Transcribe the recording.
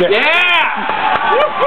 Yeah!